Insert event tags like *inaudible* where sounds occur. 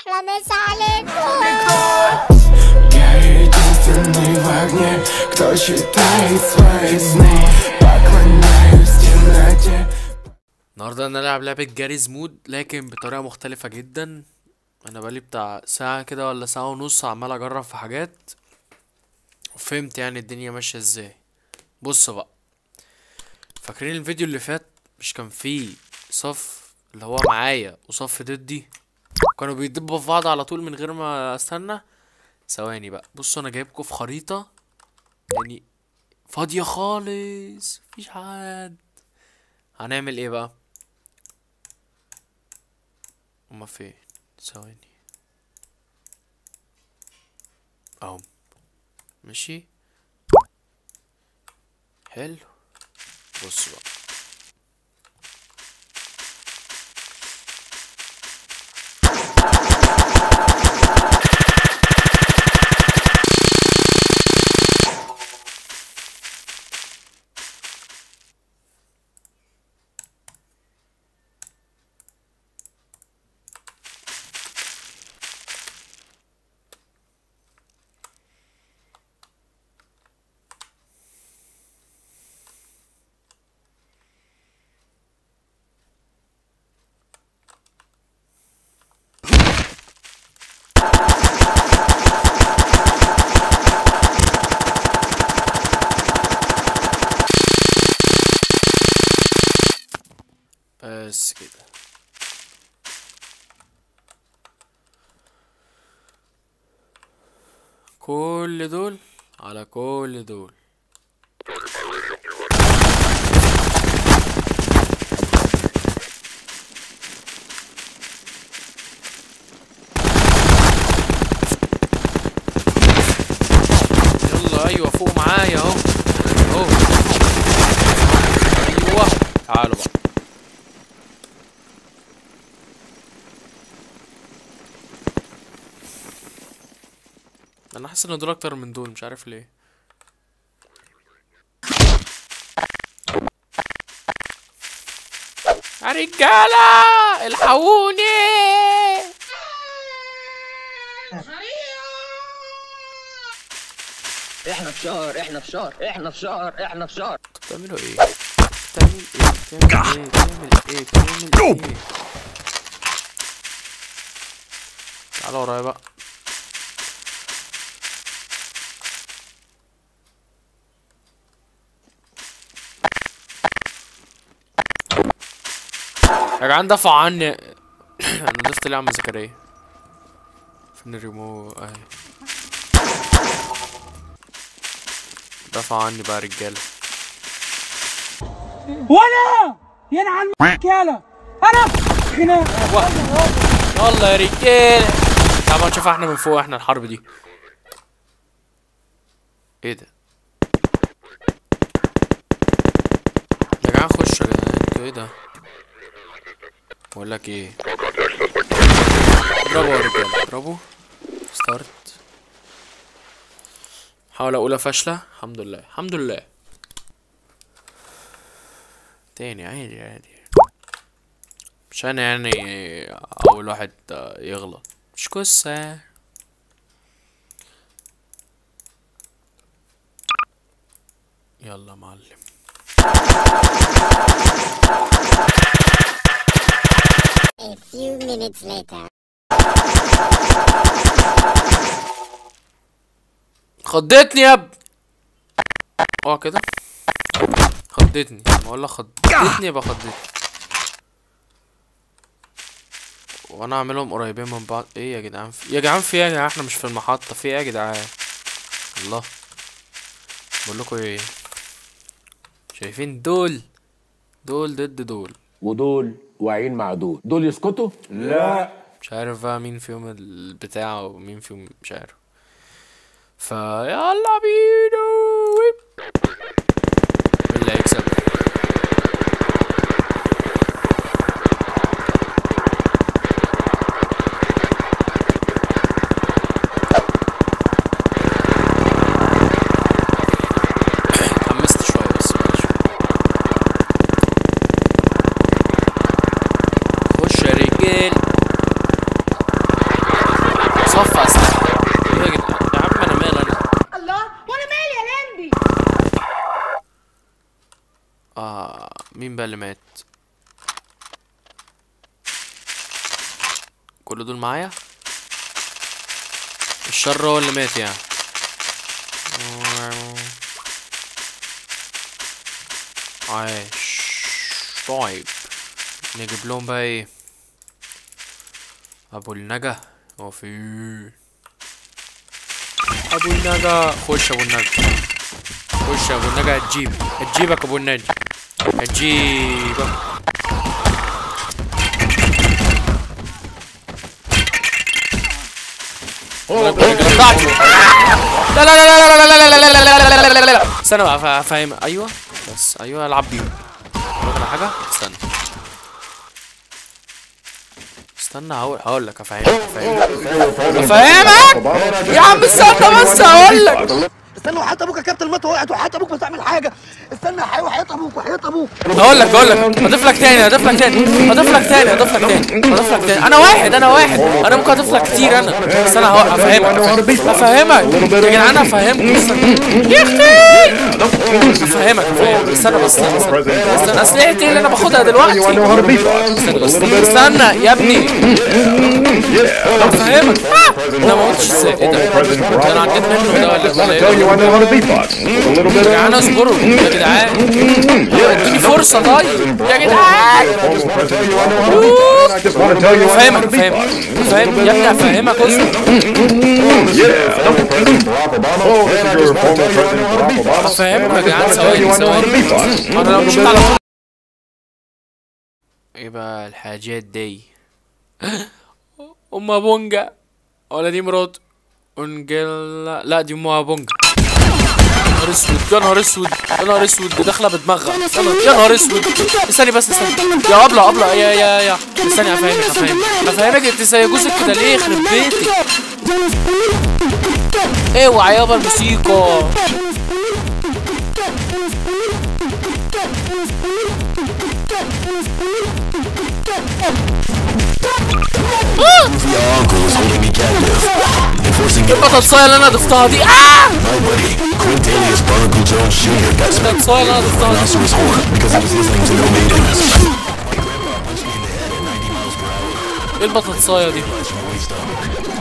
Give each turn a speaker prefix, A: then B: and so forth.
A: احلى مسا عليكم
B: Я единственный в огне, кто считает свои сны Поклоняюсь темноте
C: النهارده هنلعب لعبة جاريز مود لكن بطريقة مختلفة جدا انا بقالي بتاع ساعة كده ولا ساعة ونص عمال اجرب في حاجات وفهمت يعني الدنيا ماشية ازاي بص بقى فاكرين الفيديو اللي فات مش كان فيه صف اللي هو معايا وصف ضدي كانوا بيدبوا في بعض على طول من غير ما استنى. ثواني بقى. بصوا أنا جايبكم في خريطة. يعني فاضية خالص. مفيش حد. هنعمل إيه بقى؟ هما فين؟ ثواني. أهو. ماشي. حلو. بص بقى. بس كده كل دول على كل دول. يلا أيوه فوق معايا أهو أيوه تعالوا بقى أنا حاسس ان دول أكتر من دول مش عارف ليه. يا رجالة الحقوني.
D: إحنا في شهر إحنا في شهر إحنا في شهر إحنا في شهر.
C: أنتوا بتعملوا إيه؟ بتعمل إيه؟ بتعمل إيه؟ بتعمل إيه؟ بتعمل إيه؟ تعالوا ورايا بقى. يا جدعان دفعوا عني. أنا ضفت ليه عم زكريا فين الريمو أهي. دفعوا عني بقى يا رجالة.
E: ولا! ينعل يالا أنا خناقه
C: يلا يا رجالة. تعالوا نشوف إحنا من فوق إحنا الحرب دي. إيه ده؟ يا جدعان خشوا يا جدعان. أنتوا إيه ده؟ بقول لك إيه؟ اضربوا يا رجالة اضربوا ستارت حاول اقولها فاشلة. الحمد لله الحمد لله. تاني عادي عادي. مش أنا يعني أول واحد يغلط. مش قصة. يلا معلم.
A: A few minutes later.
C: خضتني يا اب آه كده. خضتني. ما أقول لك خضتني يبقى خضتني. وأنا اعملهم قريبين من بعض. إيه يا جدعان؟ في... يا جدعان في إيه يا جدعان؟ إحنا مش في المحطة. في إيه يا جدعان؟ الله. بقول لكم إيه؟ شايفين دول. دول ضد دول.
F: ودول واعيين مع دول. دول يسكتوا؟ لا.
C: مش عارف بقى مين فيهم البتاع ومين فيهم مش عارف. فيلا بينا. مين اللي هيكسب اتحمست شوية بس ماشي خش يا رجال بطفى اسلحه إيه يا جدعان يا عم أنا مال أنا
E: الله وأنا مالي يا لمبي
C: آه مين بقى اللي مات. كل دول معايا؟ الشر هو اللي مات يعني. عايش. طيب. نجيب لهم بقى إيه؟ أبو النجا. هو أبو النجا. خش أبو النجا. خش أبو النجا. هتجيب. هتجيبك أبو النجا. هتجيبك بتاعتي لا لا لا لا لا لا لا لا لا لا لا لا لا لا استنى بقى فا- فاهم. أيوه. بس أيوه ألعب بيهم. على حاجة؟ استنى. استنى هقول هقول لك أفهمك أفهمك. أفهمك؟ يا عم استنى بس هقول لك.
G: استنى وحياة أبوك يا كابتن الموت وقعت وحياة أبوك ما تعمل حاجة. استنى حي- وحياة أبوك وحياة أبوك.
C: هقول لك هقول لك. هضيف لك تاني هضيف لك تاني هضيف لك تاني هضيف لك تاني هضيف لك تاني. أنا واحد أنا واحد. أنا ممكن أضيف لك كتير أنا بس أنا هفهمك هفهمك يا جدعان هفهمك. يا أختي هفهمك استنى بس استنى اسلحتي اللي أنا باخدها دلوقتي؟ استنى يا ابني. هفهمك أنا ما قلتش إزاي. إيه ده؟ أنا عديت منه ده ولا ولا إيه يا جدعان. اصبروا يا جدعان اديني فرصة طيب. يا جدعان. فاهمك فاهمك. فاهم يا ابني افهمك اصبر. افهمك يا جدعان ثواني ثواني. أنا لو مشيت على إيه بقى الحاجات دي؟ *gasps* أم بونجا ولا دي مرات. انجيلا لا دي أم بونجا نهار أسود يا نهار أسود يا نهار أسود داخلة بدماغها. يا نهار- أسود استني بس استني. يا أبلة أبلة يا يا يا. استني أفهمك أفهمك. أفهمك أنت زي جوزك كده ليه يخرب بيتك؟ اوعى يابا الموسيقى. Yapata sayalana dıftı hadi. Aaa! Quintilius Barnacle Jones Jr. got spent by a rhinoceros horn
H: because he was listening to no maidens.
C: Elbata sayalana dıftı
H: hadi.